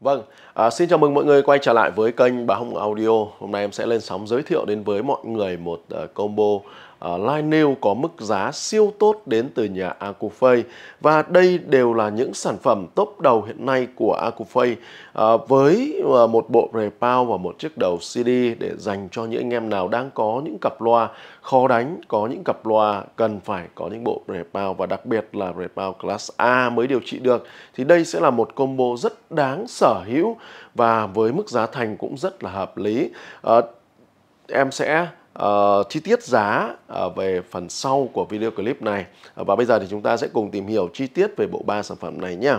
Vâng, à, xin chào mừng mọi người quay trở lại với kênh Bà Hồng Audio. Hôm nay em sẽ lên sóng giới thiệu đến với mọi người một uh, combo Ờ, uh, line có mức giá siêu tốt đến từ nhà Acufay và đây đều là những sản phẩm top đầu hiện nay của Acufay ờ, với ờ, một bộ Repow và một chiếc đầu CD để dành cho những anh em nào đang có những cặp loa khó đánh, có những cặp loa cần phải có những bộ Repow và đặc biệt là Repow Class A mới điều trị được thì đây sẽ là một combo rất đáng sở hữu và với mức giá thành cũng rất là hợp lý. Em sẽ uh, chi tiết giá uh, về phần sau của video clip này uh, và bây giờ thì chúng ta sẽ cùng tìm hiểu chi tiết về bộ ba sản phẩm này nhé.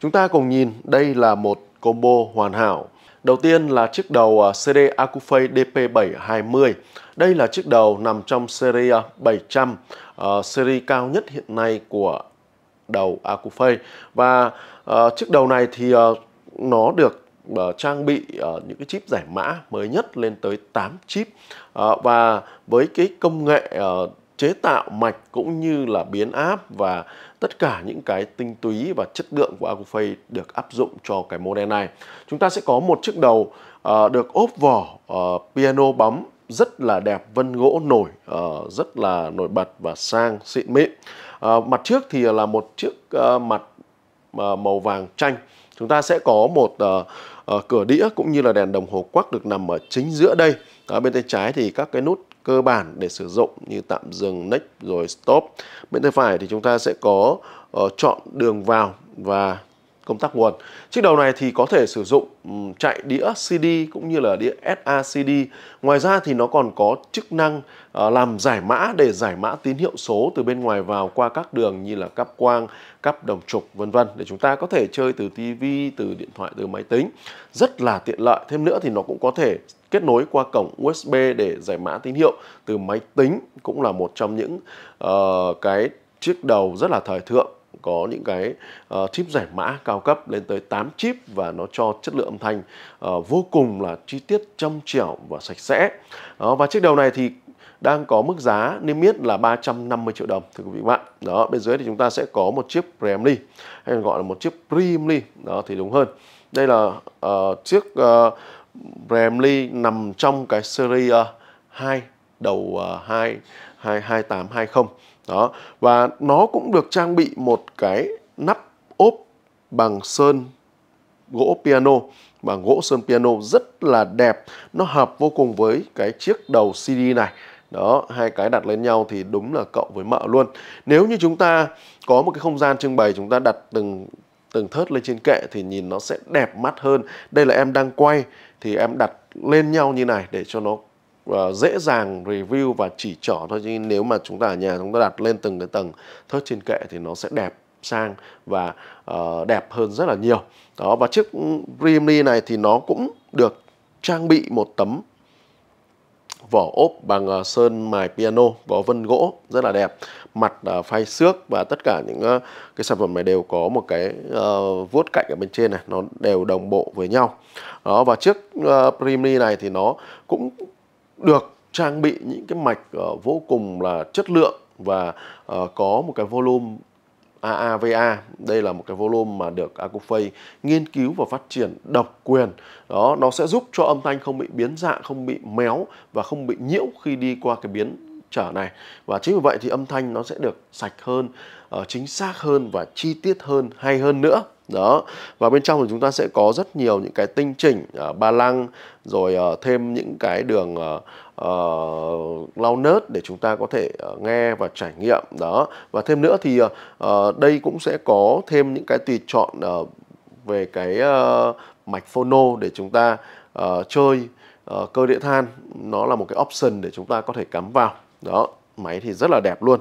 Chúng ta cùng nhìn đây là một combo hoàn hảo. Đầu tiên là chiếc đầu CD Acufei DP720. Đây là chiếc đầu nằm trong series 700, uh, series cao nhất hiện nay của đầu Acufei. và uh, chiếc đầu này thì uh, nó được uh, trang bị uh, những cái chip giải mã mới nhất lên tới 8 chip. Uh, và với cái công nghệ uh, chế tạo mạch cũng như là biến áp và tất cả những cái tinh túy và chất lượng của Acufay được áp dụng cho cái model này. Chúng ta sẽ có một chiếc đầu uh, được ốp vỏ uh, piano bấm rất là đẹp vân gỗ nổi uh, rất là nổi bật và sang xịn mịn. Uh, mặt trước thì là một chiếc uh, mặt uh, màu vàng chanh. Chúng ta sẽ có một uh, Ờ, cửa đĩa cũng như là đèn đồng hồ quắc được nằm ở chính giữa đây ở bên tay trái thì các cái nút cơ bản để sử dụng như tạm dừng next rồi stop bên tay phải thì chúng ta sẽ có uh, chọn đường vào và công tắc nguồn. Chiếc đầu này thì có thể sử dụng chạy đĩa CD cũng như là đĩa SACD. Ngoài ra thì nó còn có chức năng uh, làm giải mã để giải mã tín hiệu số từ bên ngoài vào qua các đường như là cáp quang, cắp đồng trục vân vân để chúng ta có thể chơi từ TV, từ điện thoại, từ máy tính. Rất là tiện lợi. Thêm nữa thì nó cũng có thể kết nối qua cổng USB để giải mã tín hiệu từ máy tính cũng là một trong những uh, cái chiếc đầu rất là thời thượng có những cái uh, chip giải mã cao cấp lên tới 8 chip và nó cho chất lượng âm thanh uh, vô cùng là chi tiết trong trẻo và sạch sẽ. Uh, và chiếc đầu này thì đang có mức giá niêm yết là 350 triệu đồng thưa quý vị bạn. Đó, bên dưới thì chúng ta sẽ có một chiếc Premly hay còn gọi là một chiếc Primly, đó thì đúng hơn. Đây là uh, chiếc ờ, uh, Premly nằm trong cái series uh, 2 đầu uh, 2 2 2820 đó và nó cũng được trang bị một cái nắp ốp bằng sơn gỗ piano bằng gỗ sơn piano rất là đẹp nó hợp vô cùng với cái chiếc đầu CD này đó hai cái đặt lên nhau thì đúng là cậu với mợ luôn. Nếu như chúng ta có một cái không gian trưng bày chúng ta đặt từng từng thớt lên trên kệ thì nhìn nó sẽ đẹp mắt hơn. Đây là em đang quay thì em đặt lên nhau như này để cho nó uh, dễ dàng review và chỉ trỏ thôi. Chứ nếu mà chúng ta ở nhà chúng ta đặt lên từng cái tầng thớt trên kệ thì nó sẽ đẹp sang và uh, đẹp hơn rất là nhiều. Đó và chiếc Brimley này thì nó cũng được trang bị một tấm vỏ ốp bằng ờ, sơn mài piano vỏ vân gỗ rất là đẹp. Mặt ờ, phay xước và tất cả những ờ, cái sản phẩm này đều có một cái uh, vuốt cạnh ở bên trên này nó đều đồng bộ với nhau. Đó và chiếc uh, Primly này thì nó cũng được trang bị những cái mạch uh, vô cùng là chất lượng và uh, có một cái volume AAVA đây là một cái volume mà được Acufay nghiên cứu và phát triển độc quyền. Đó, nó sẽ giúp cho âm thanh không bị biến dạng, không bị méo và không bị nhiễu khi đi qua cái biến trở này. Và chính vì vậy thì âm thanh nó sẽ được sạch hơn ờ, chính xác hơn và chi tiết hơn, hay hơn nữa đó. Và bên trong thì chúng ta sẽ có rất nhiều những cái tinh chỉnh uh, ba lăng rồi uh, thêm những cái đường uh, uh, lau nớt để chúng ta có thể uh, nghe và trải nghiệm. Đó. Và thêm nữa thì uh, đây cũng sẽ có thêm những cái tùy chọn uh, về cái uh, mạch phono để chúng ta uh, chơi uh, cơ địa than. Nó là một cái option để chúng ta có thể cắm vào. Đó máy thì rất là đẹp luôn.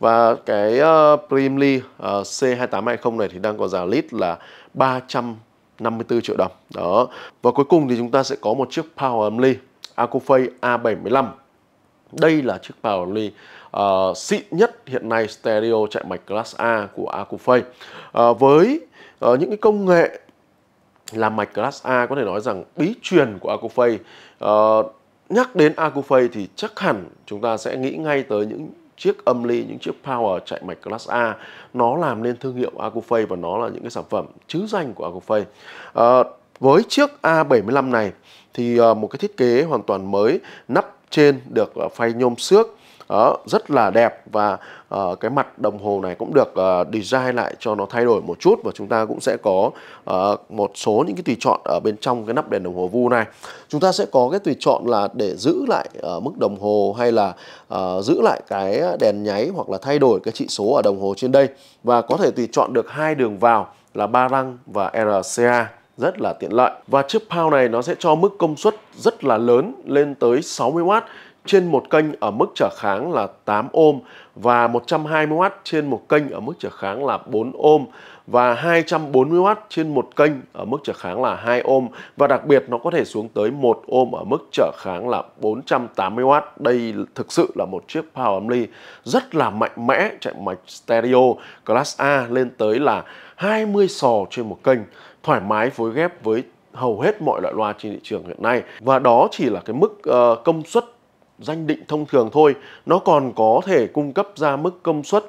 Và cái uh, Primly uh, C2820 này thì đang có giá list là 354 triệu đồng. Đó. Và cuối cùng thì chúng ta sẽ có một chiếc Power Amly Acufay A75 đây là chiếc Power Amly uh, ờ, xịn nhất hiện nay stereo chạy mạch Class A của Acufay uh, ờ, với uh, những cái công nghệ làm mạch Class A có thể nói rằng bí truyền của Acufay uh, nhắc đến Acufay thì chắc hẳn chúng ta sẽ nghĩ ngay tới những chiếc âm ly những chiếc power chạy mạch class A. Nó làm nên thương hiệu Acufay và nó là những cái sản phẩm chứ danh của Acufay à, với chiếc A75 này thì à, một cái thiết kế hoàn toàn mới nắp trên được à, phay nhôm xước đó rất là đẹp và uh, cái mặt đồng hồ này cũng được uh, design lại cho nó thay đổi một chút và chúng ta cũng sẽ có uh, một số những cái tùy chọn ở bên trong cái nắp đèn đồng hồ vu này. Chúng ta sẽ có cái tùy chọn là để giữ lại uh, mức đồng hồ hay là uh, giữ lại cái đèn nháy hoặc là thay đổi cái trị số ở đồng hồ trên đây. Và có thể tùy chọn được hai đường vào là ba răng và RCA rất là tiện lợi. Và chiếc pound này nó sẽ cho mức công suất rất là lớn lên tới 60W trên một kênh ở mức trở kháng là 8 ohm và 120W trên một kênh ở mức trở kháng là 4 ohm và 240W trên một kênh ở mức trở kháng là 2 ohm và đặc biệt nó có thể xuống tới 1 ohm ở mức trở kháng là 480W. Đây thực sự là một chiếc power âm rất là mạnh mẽ chạy mạch stereo class A lên tới là 20 sò trên một kênh thoải mái phối ghép với hầu hết mọi loại loa trên thị trường hiện nay và đó chỉ là cái mức uh, công suất danh định thông thường thôi nó còn có thể cung cấp ra mức công suất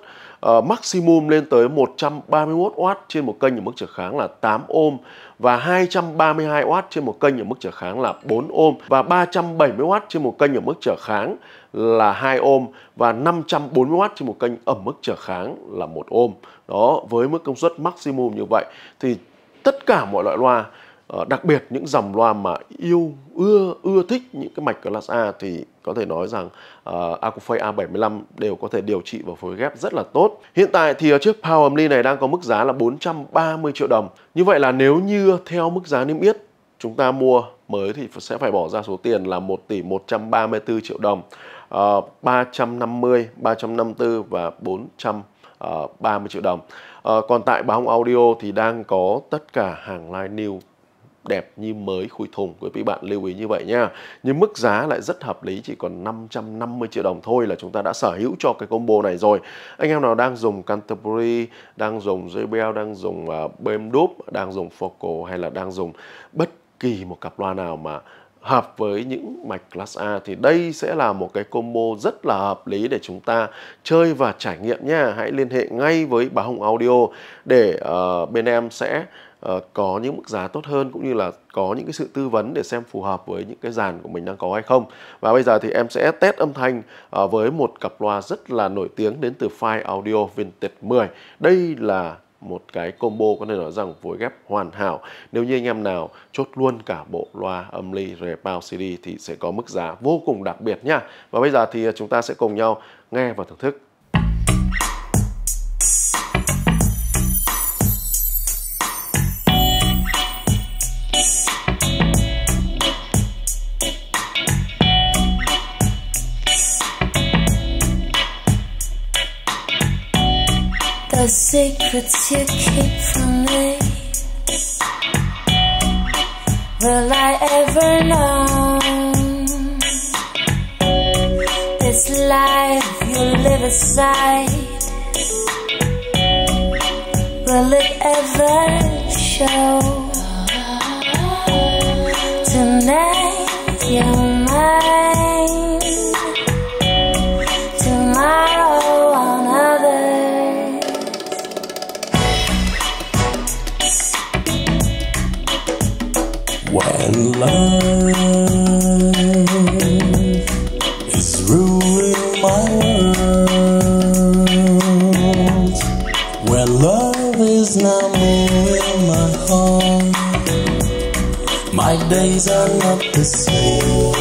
uh, maximum lên tới 131W trên một kênh ở mức trở kháng là 8 ohm và 232W trên một kênh ở mức trở kháng là 4 ohm và 370W trên một kênh ở mức trở kháng là 2 ohm và 540W trên một kênh ở mức trở kháng là 1 ohm. Đó, với mức công suất maximum như vậy thì tất cả mọi loại loa Ờ, đặc biệt những dòng loa mà yêu ưa ưa thích những cái mạch class A thì có thể nói rằng ờ, uh, Acufay A75 đều có thể điều trị và phối ghép rất là tốt. Hiện tại thì ờ, chiếc Power Amly này đang có mức giá là 430 triệu đồng. Như vậy là nếu như theo mức giá niêm yết chúng ta mua mới thì sẽ phải bỏ ra số tiền là 1 tỷ 134 triệu đồng. Uh, 350, 354 và 430 triệu đồng. À, còn tại báo Audio thì đang có tất cả hàng line new đẹp như mới khui thùng quý vị bạn lưu ý như vậy nha nhưng mức giá lại rất hợp lý chỉ còn 550 triệu đồng thôi là chúng ta đã sở hữu cho cái combo này rồi anh em nào đang dùng Canterbury đang dùng JBL đang dùng uh, đang dùng Focal hay là đang dùng bất kỳ một cặp loa nào mà hợp với những mạch class A thì đây sẽ là một cái combo rất là hợp lý để chúng ta chơi và trải nghiệm nha. Hãy liên hệ ngay với Bà Hồng Audio để uh, bên em sẽ uh, có những mức giá tốt hơn cũng như là có những cái sự tư vấn để xem phù hợp với những cái dàn của mình đang có hay không. Và bây giờ thì em sẽ test âm thanh uh, với một cặp loa rất là nổi tiếng đến từ Fire Audio Vintage 10. Đây là một cái combo có thể nói rằng phối ghép hoàn hảo. Nếu như anh em nào chốt luôn cả bộ loa âm ly Repow CD thì sẽ có mức giá vô cùng đặc biệt nha. Và bây giờ thì chúng ta sẽ cùng nhau nghe và thưởng thức secrets you keep from me. Will I ever know this life you live aside? Will it ever show? Not the same.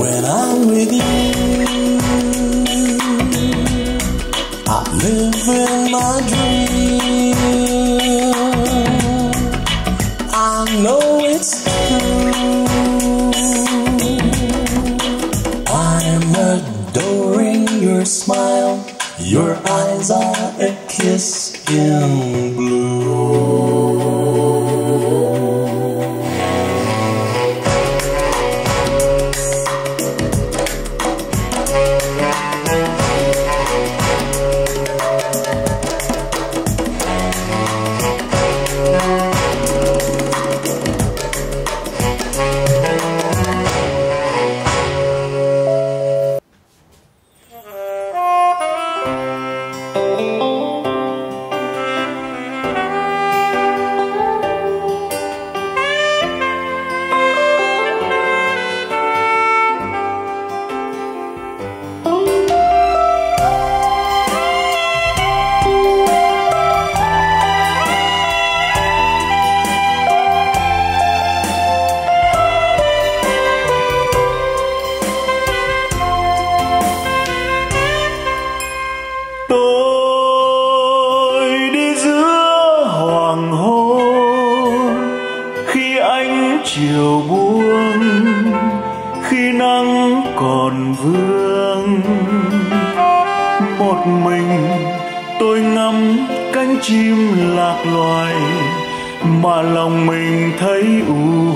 When I'm with you, I live in my dream. I know it's true. I'm adoring your smile. Your eyes are a kiss in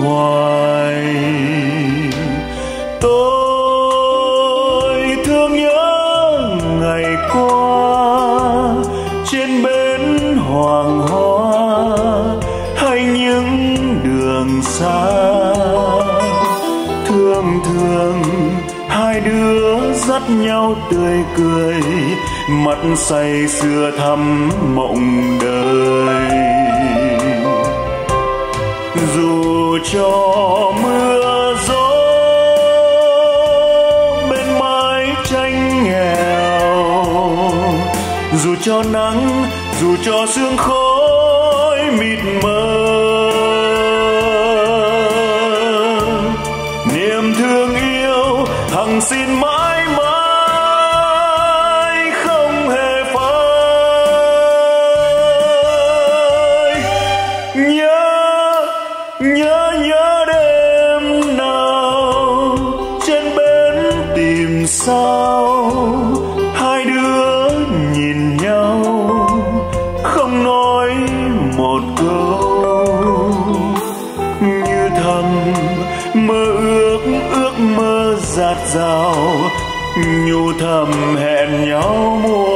hoài. Tôi thương nhớ ngày qua trên bến hoàng hoa hay những đường xa. Thương thương, hai đứa dắt nhau tươi cười mắt say xưa thắm mộng đời. Cho mưa gió bên mái tranh nghèo. Dù cho nắng, dù cho sương khói mịt mờ, niềm thương yêu hằng xin mãi mãi. Một câu. Như thầm, mơ ước ước mơ giạt rào nhu thầm hẹn nhau mùa